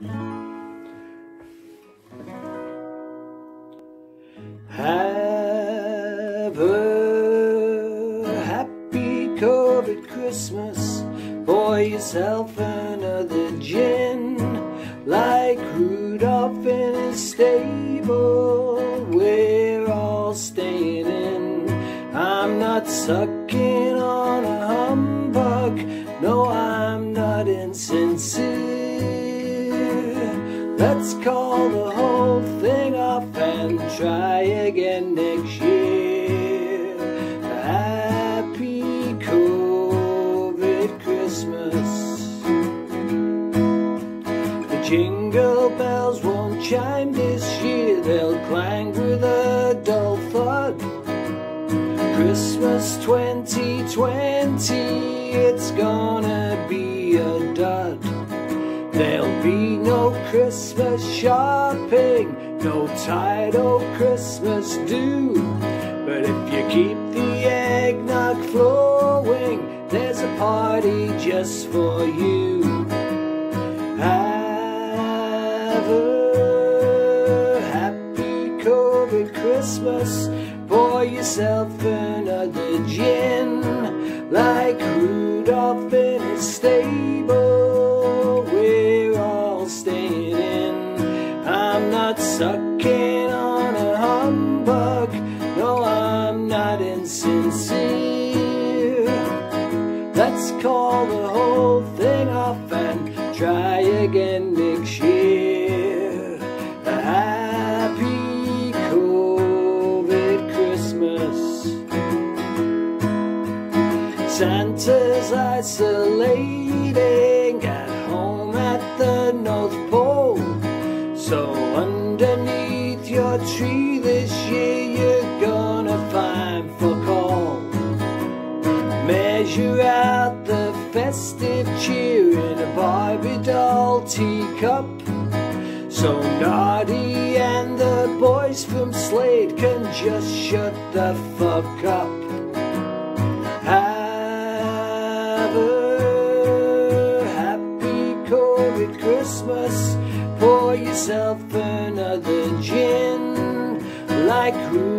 Have a happy COVID Christmas. Pour yourself another gin. Like Rudolph in his stable. We're all staying in. I'm not sucking Let's call the whole thing off and try again next year. Happy COVID Christmas. The jingle bells won't chime this year, they'll clang with a dull thud. Christmas 2020, it's gonna be. There'll be no Christmas shopping, no tidal Christmas do. But if you keep the eggnog flowing, there's a party just for you. Have a happy COVID Christmas. Pour yourself another gin, like Rudolph in his stable. Insincere. Let's call the whole thing off and try again next year. A happy COVID Christmas. Santa's isolating at home at the North Pole. So underneath your tree this year, you're gonna find all. Measure out the festive cheer in a Barbie doll teacup. So Noddy and the boys from Slade can just shut the fuck up. Have a happy COVID Christmas. Pour yourself another gin. Like Rudolph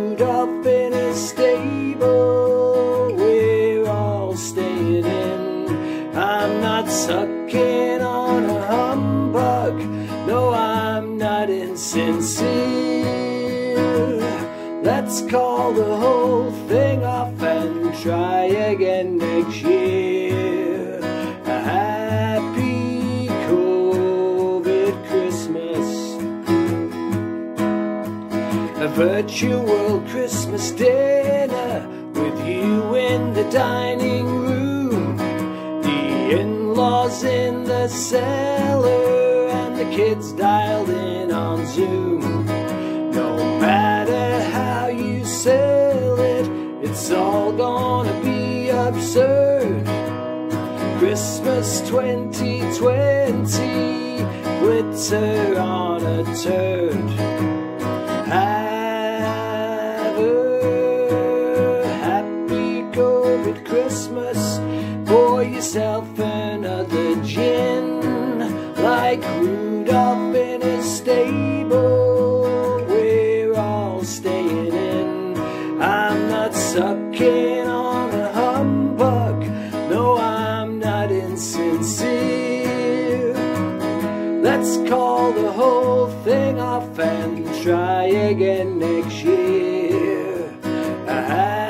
Let's call the whole thing off and try again next year. A happy COVID Christmas. A virtual Christmas dinner with you in the dining room. The in laws in the cellar and the kids dialed in on Zoom. Gonna be absurd. Christmas 2020, glitter on a turd. Have a happy COVID Christmas. Pour yourself another gin, like Rudolph Let's call the whole thing off and try again next year. A happy